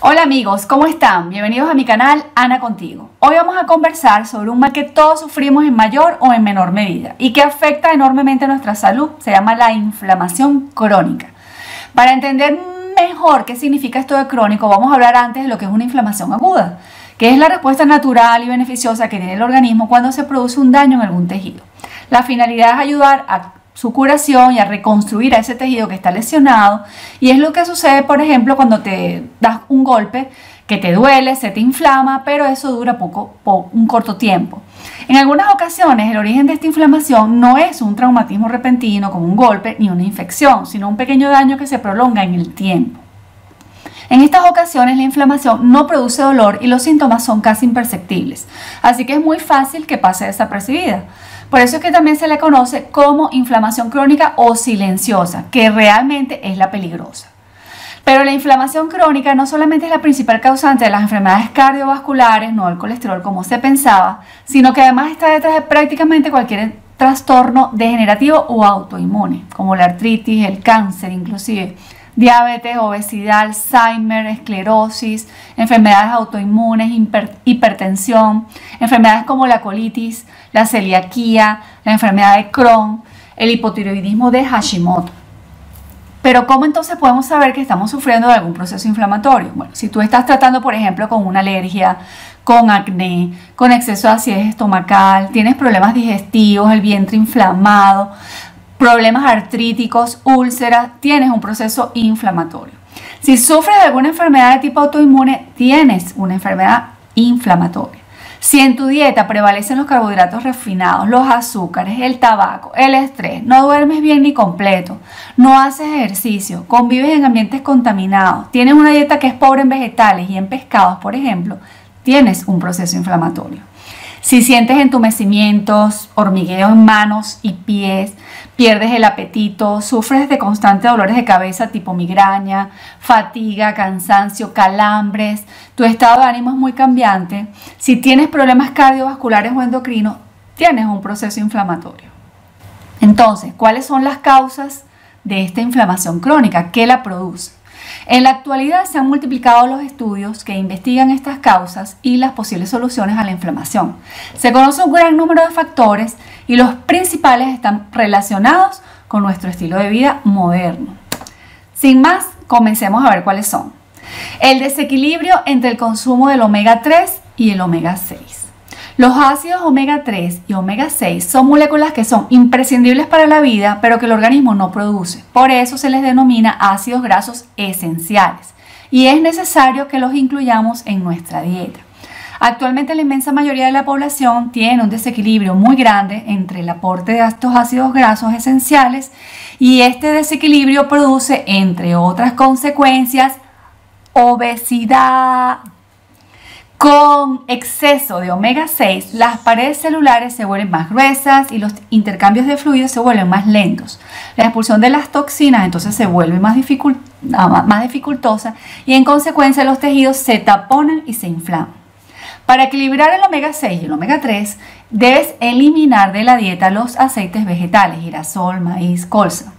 Hola amigos, ¿cómo están? Bienvenidos a mi canal Ana Contigo. Hoy vamos a conversar sobre un mal que todos sufrimos en mayor o en menor medida y que afecta enormemente a nuestra salud. Se llama la inflamación crónica. Para entender mejor qué significa esto de crónico, vamos a hablar antes de lo que es una inflamación aguda, que es la respuesta natural y beneficiosa que tiene el organismo cuando se produce un daño en algún tejido. La finalidad es ayudar a su curación y a reconstruir a ese tejido que está lesionado. Y es lo que sucede, por ejemplo, cuando te das un golpe que te duele, se te inflama, pero eso dura poco, un corto tiempo. En algunas ocasiones el origen de esta inflamación no es un traumatismo repentino como un golpe ni una infección, sino un pequeño daño que se prolonga en el tiempo. En estas ocasiones la inflamación no produce dolor y los síntomas son casi imperceptibles, así que es muy fácil que pase desapercibida. Por eso es que también se le conoce como inflamación crónica o silenciosa, que realmente es la peligrosa. Pero la inflamación crónica no solamente es la principal causante de las enfermedades cardiovasculares, no el colesterol como se pensaba, sino que además está detrás de prácticamente cualquier trastorno degenerativo o autoinmune, como la artritis, el cáncer inclusive, diabetes, obesidad, Alzheimer, esclerosis, enfermedades autoinmunes, hipertensión, enfermedades como la colitis, la celiaquía, la enfermedad de Crohn, el hipotiroidismo de Hashimoto. Pero ¿cómo entonces podemos saber que estamos sufriendo de algún proceso inflamatorio? Bueno, si tú estás tratando, por ejemplo, con una alergia, con acné, con exceso de acidez estomacal, tienes problemas digestivos, el vientre inflamado, problemas artríticos, úlceras, tienes un proceso inflamatorio. Si sufres de alguna enfermedad de tipo autoinmune, tienes una enfermedad inflamatoria. Si en tu dieta prevalecen los carbohidratos refinados, los azúcares, el tabaco, el estrés, no duermes bien ni completo, no haces ejercicio, convives en ambientes contaminados, tienes una dieta que es pobre en vegetales y en pescados, por ejemplo, tienes un proceso inflamatorio. Si sientes entumecimientos, hormigueo en manos y pies, pierdes el apetito, sufres de constantes dolores de cabeza tipo migraña, fatiga, cansancio, calambres, tu estado de ánimo es muy cambiante, si tienes problemas cardiovasculares o endocrinos, tienes un proceso inflamatorio. Entonces, ¿cuáles son las causas de esta inflamación crónica? ¿Qué la produce? En la actualidad se han multiplicado los estudios que investigan estas causas y las posibles soluciones a la inflamación. Se conoce un gran número de factores y los principales están relacionados con nuestro estilo de vida moderno. Sin más, comencemos a ver cuáles son. El desequilibrio entre el consumo del omega 3 y el omega 6. Los ácidos omega 3 y omega 6 son moléculas que son imprescindibles para la vida, pero que el organismo no produce. Por eso se les denomina ácidos grasos esenciales y es necesario que los incluyamos en nuestra dieta. Actualmente la inmensa mayoría de la población tiene un desequilibrio muy grande entre el aporte de estos ácidos grasos esenciales y este desequilibrio produce, entre otras consecuencias, obesidad, con exceso de omega 6, las paredes celulares se vuelven más gruesas y los intercambios de fluidos se vuelven más lentos. La expulsión de las toxinas entonces se vuelve más, más dificultosa y en consecuencia los tejidos se taponan y se inflaman. Para equilibrar el omega 6 y el omega 3, debes eliminar de la dieta los aceites vegetales, girasol, maíz, colza.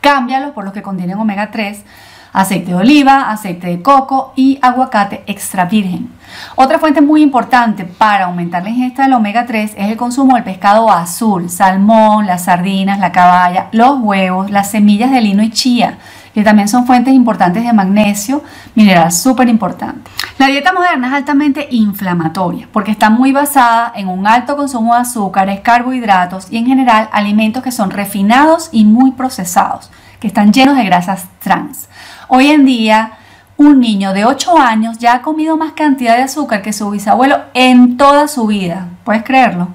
Cámbialos por los que contienen omega 3 aceite de oliva, aceite de coco y aguacate extra virgen. Otra fuente muy importante para aumentar la ingesta del omega 3 es el consumo del pescado azul, salmón, las sardinas, la caballa, los huevos, las semillas de lino y chía, que también son fuentes importantes de magnesio, mineral súper importante. La dieta moderna es altamente inflamatoria porque está muy basada en un alto consumo de azúcares, carbohidratos y en general alimentos que son refinados y muy procesados, que están llenos de grasas trans. Hoy en día, un niño de 8 años ya ha comido más cantidad de azúcar que su bisabuelo en toda su vida. ¿Puedes creerlo?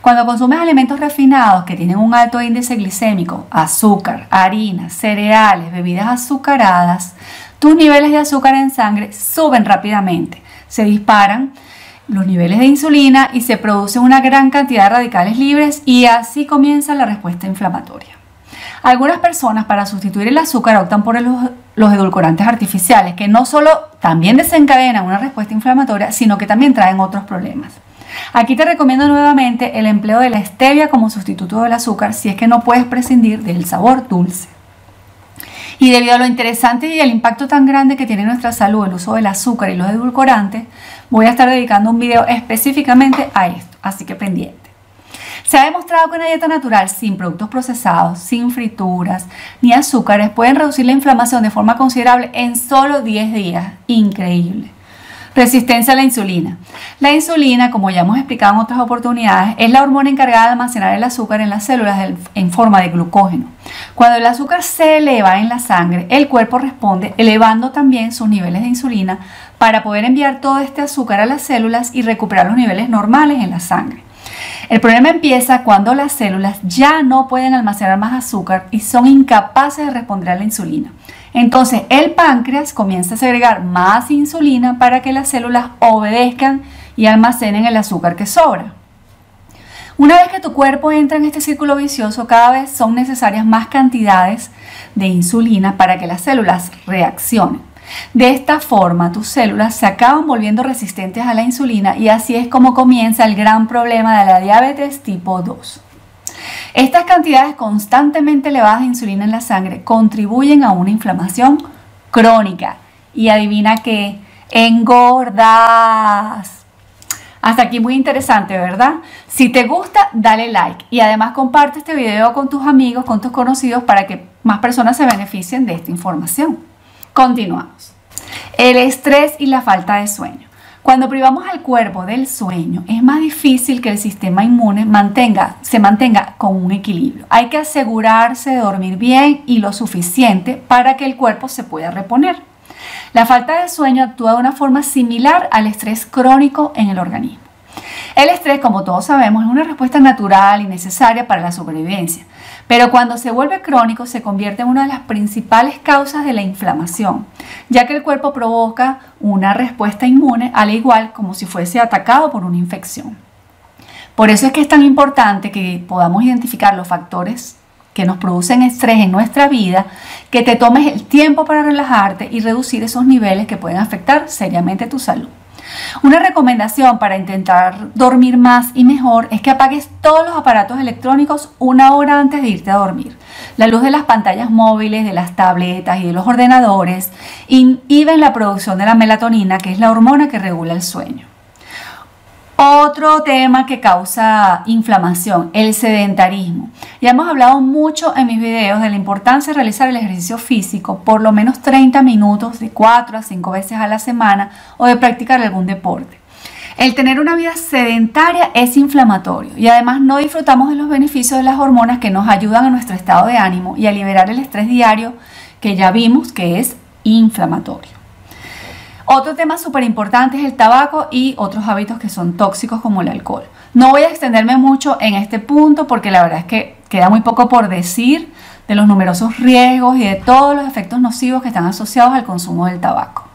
Cuando consumes alimentos refinados que tienen un alto índice glicémico, azúcar, harina, cereales, bebidas azucaradas, tus niveles de azúcar en sangre suben rápidamente, se disparan los niveles de insulina y se produce una gran cantidad de radicales libres y así comienza la respuesta inflamatoria. Algunas personas para sustituir el azúcar optan por los, edulcorantes artificiales, que no solo también desencadenan una respuesta inflamatoria, sino que también traen otros problemas. Aquí te recomiendo nuevamente el empleo de la stevia como sustituto del azúcar si es que no puedes prescindir del sabor dulce. Y debido a lo interesante y el impacto tan grande que tiene en nuestra salud el uso del azúcar y los edulcorantes, voy a estar dedicando un video específicamente a esto, así que pendiente. Se ha demostrado que una dieta natural sin productos procesados, sin frituras ni azúcares pueden reducir la inflamación de forma considerable en solo 10 días. Increíble. Resistencia a la insulina. La insulina, como ya hemos explicado en otras oportunidades, es la hormona encargada de almacenar el azúcar en las células en forma de glucógeno. Cuando el azúcar se eleva en la sangre, el cuerpo responde elevando también sus niveles de insulina para poder enviar todo este azúcar a las células y recuperar los niveles normales en la sangre. El problema empieza cuando las células ya no pueden almacenar más azúcar y son incapaces de responder a la insulina. Entonces el páncreas comienza a segregar más insulina para que las células obedezcan y almacenen el azúcar que sobra. Una vez que tu cuerpo entra en este círculo vicioso, cada vez son necesarias más cantidades de insulina para que las células reaccionen. De esta forma, tus células se acaban volviendo resistentes a la insulina y así es como comienza el gran problema de la diabetes tipo 2. Estas cantidades constantemente elevadas de insulina en la sangre contribuyen a una inflamación crónica. Y adivina qué, engordas. Hasta aquí muy interesante, ¿verdad? Si te gusta, dale like y además comparte este video con tus amigos, con tus conocidos para que más personas se beneficien de esta información. Continuamos. El estrés y la falta de sueño. Cuando privamos al cuerpo del sueño, es más difícil que el sistema inmune mantenga, se mantenga con un equilibrio. Hay que asegurarse de dormir bien y lo suficiente para que el cuerpo se pueda reponer. La falta de sueño actúa de una forma similar al estrés crónico en el organismo. El estrés, como todos sabemos, es una respuesta natural y necesaria para la supervivencia, pero cuando se vuelve crónico se convierte en una de las principales causas de la inflamación, ya que el cuerpo provoca una respuesta inmune al igual como si fuese atacado por una infección. Por eso es que es tan importante que podamos identificar los factores que nos producen estrés en nuestra vida, que te tomes el tiempo para relajarte y reducir esos niveles que pueden afectar seriamente tu salud. Una recomendación para intentar dormir más y mejor es que apagues todos los aparatos electrónicos una hora antes de irte a dormir. La luz de las pantallas móviles, de las tabletas y de los ordenadores inhiben la producción de la melatonina, que es la hormona que regula el sueño. Otro tema que causa inflamación, el sedentarismo. Ya hemos hablado mucho en mis videos de la importancia de realizar el ejercicio físico por lo menos 30 minutos de 4 a 5 veces a la semana o de practicar algún deporte. El tener una vida sedentaria es inflamatorio y además no disfrutamos de los beneficios de las hormonas que nos ayudan a nuestro estado de ánimo y a liberar el estrés diario que ya vimos que es inflamatorio. Otro tema súper importante es el tabaco y otros hábitos que son tóxicos como el alcohol. No voy a extenderme mucho en este punto porque la verdad es que queda muy poco por decir de los numerosos riesgos y de todos los efectos nocivos que están asociados al consumo del tabaco.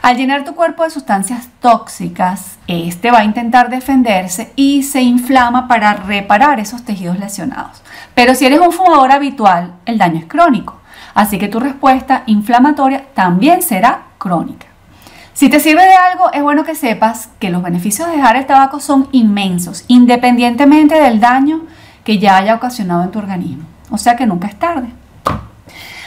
Al llenar tu cuerpo de sustancias tóxicas, este va a intentar defenderse y se inflama para reparar esos tejidos lesionados. Pero si eres un fumador habitual, el daño es crónico, así que tu respuesta inflamatoria también será crónica. Si te sirve de algo, es bueno que sepas que los beneficios de dejar el tabaco son inmensos, independientemente del daño que ya haya ocasionado en tu organismo. O sea que nunca es tarde.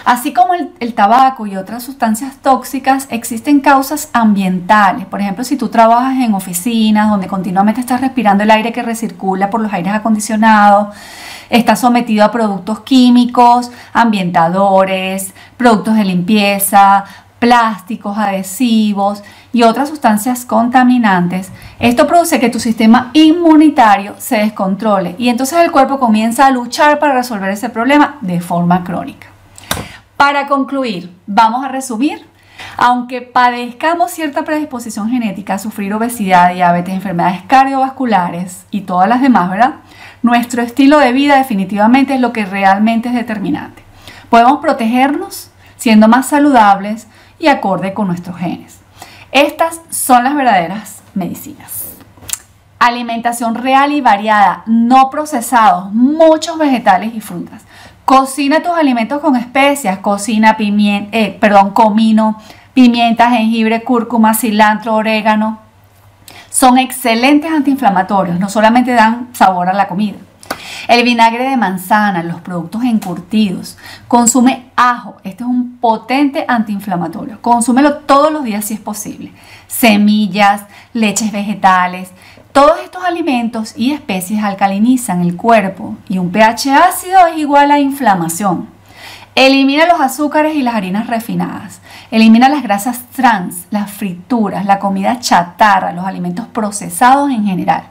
Así como el, tabaco y otras sustancias tóxicas, existen causas ambientales. Por ejemplo, si tú trabajas en oficinas donde continuamente estás respirando el aire que recircula por los aires acondicionados, estás sometido a productos químicos, ambientadores, productos de limpieza, plásticos, adhesivos y otras sustancias contaminantes, esto produce que tu sistema inmunitario se descontrole y entonces el cuerpo comienza a luchar para resolver ese problema de forma crónica. Para concluir, vamos a resumir. Aunque padezcamos cierta predisposición genética a sufrir obesidad, diabetes, enfermedades cardiovasculares y todas las demás, ¿verdad? Nuestro estilo de vida definitivamente es lo que realmente es determinante. Podemos protegernos siendo más saludables, y acorde con nuestros genes. Estas son las verdaderas medicinas. Alimentación real y variada, no procesados, muchos vegetales y frutas. Cocina tus alimentos con especias, cocina pimienta, eh, perdón, comino, pimienta, jengibre, cúrcuma, cilantro, orégano. Son excelentes antiinflamatorios, no solamente dan sabor a la comida. El vinagre de manzana, los productos encurtidos. Consume ajo, este es un potente antiinflamatorio. Consúmelo todos los días si es posible. Semillas, leches vegetales. Todos estos alimentos y especies alcalinizan el cuerpo y un pH ácido es igual a inflamación. Elimina los azúcares y las harinas refinadas. Elimina las grasas trans, las frituras, la comida chatarra, los alimentos procesados en general.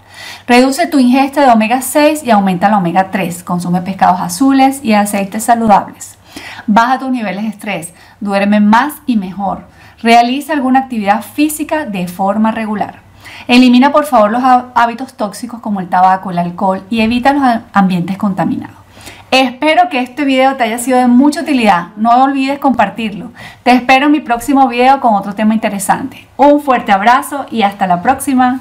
Reduce tu ingesta de omega 6 y aumenta la omega 3. Consume pescados azules y aceites saludables. Baja tus niveles de estrés. Duerme más y mejor. Realiza alguna actividad física de forma regular. Elimina por favor los hábitos tóxicos como el tabaco, el alcohol y evita los ambientes contaminados. Espero que este video te haya sido de mucha utilidad. No olvides compartirlo. Te espero en mi próximo video con otro tema interesante. Un fuerte abrazo y hasta la próxima.